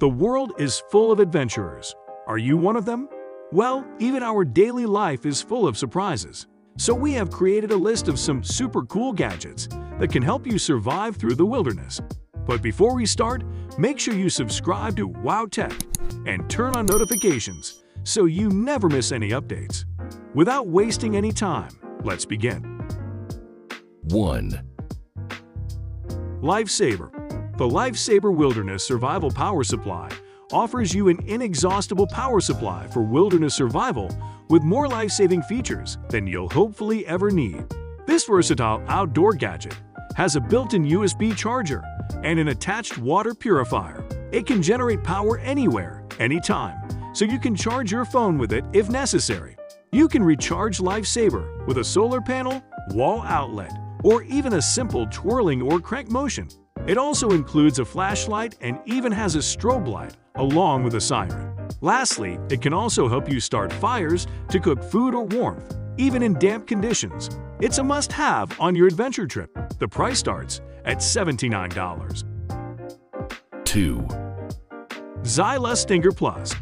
The world is full of adventurers. Are you one of them? Well, even our daily life is full of surprises. So we have created a list of some super cool gadgets that can help you survive through the wilderness. But before we start, make sure you subscribe to Wow Tech and turn on notifications so you never miss any updates. Without wasting any time, let's begin. 1. Lifesaver The Lifesaver Wilderness Survival Power Supply offers you an inexhaustible power supply for wilderness survival with more life-saving features than you'll hopefully ever need. This versatile outdoor gadget has a built-in USB charger and an attached water purifier. It can generate power anywhere, anytime, so you can charge your phone with it if necessary. You can recharge Lifesaver with a solar panel, wall outlet, or even a simple twirling or crank motion. It also includes a flashlight and even has a strobe light along with a siren. Lastly, it can also help you start fires to cook food or warmth, even in damp conditions. It's a must-have on your adventure trip. The price starts at $79. 2. Zyla Stinger Plus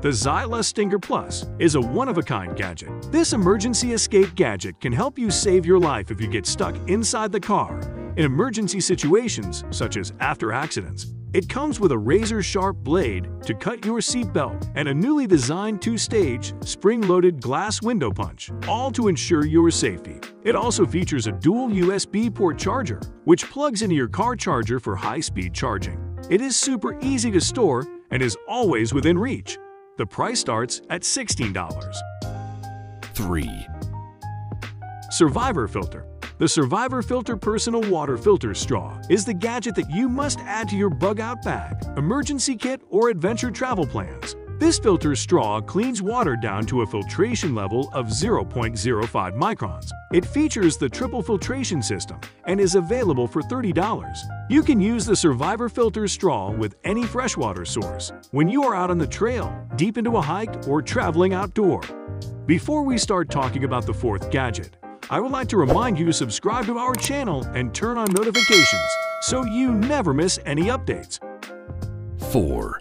The Zyla Stinger Plus is a one-of-a-kind gadget. This emergency escape gadget can help you save your life if you get stuck inside the car in emergency situations such as after accidents. It comes with a razor-sharp blade to cut your seatbelt and a newly designed two-stage, spring-loaded glass window punch, all to ensure your safety. It also features a dual USB port charger, which plugs into your car charger for high-speed charging. It is super easy to store and is always within reach. The price starts at $16. 3. Survivor Filter The Survivor Filter Personal Water Filter Straw is the gadget that you must add to your bug-out bag, emergency kit, or adventure travel plans. This filter straw cleans water down to a filtration level of 0.05 microns. It features the triple filtration system and is available for $30. You can use the Survivor Filter straw with any freshwater source when you are out on the trail, deep into a hike, or traveling outdoor. Before we start talking about the fourth gadget, I would like to remind you to subscribe to our channel and turn on notifications so you never miss any updates. 4.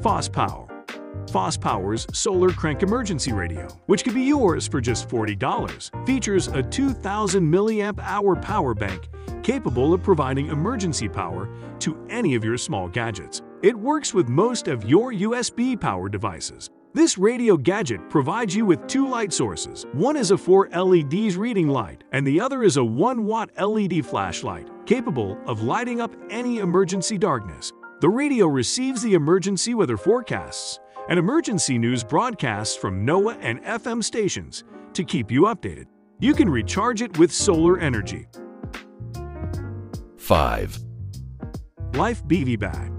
FosPower FosPower's Solar Crank Emergency Radio, which could be yours for just $40, features a 2000 mAh power bank capable of providing emergency power to any of your small gadgets. It works with most of your USB power devices. This radio gadget provides you with two light sources. One is a 4 LEDs reading light, and the other is a 1 watt LED flashlight, capable of lighting up any emergency darkness. The radio receives the emergency weather forecasts and emergency news broadcasts from NOAA and FM stations to keep you updated. You can recharge it with solar energy. 5. Life Bivy Bag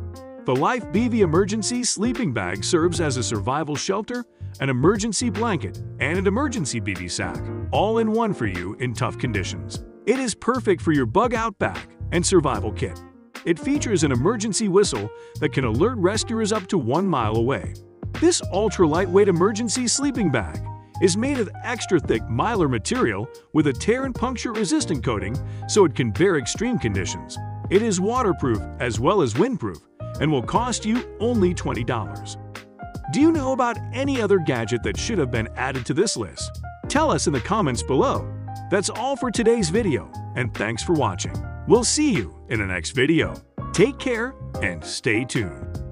The Life Bivy Emergency Sleeping Bag serves as a survival shelter, an emergency blanket, and an emergency Bivy sack, all in one for you in tough conditions. It is perfect for your bug-out bag and survival kit. It features an emergency whistle that can alert rescuers up to one mile away. This ultra-lightweight emergency sleeping bag is made of extra-thick mylar material with a tear and puncture-resistant coating so it can bear extreme conditions. It is waterproof as well as windproof and will cost you only $20. Do you know about any other gadget that should have been added to this list? Tell us in the comments below. That's all for today's video, and thanks for watching. We'll see you in the next video. Take care and stay tuned.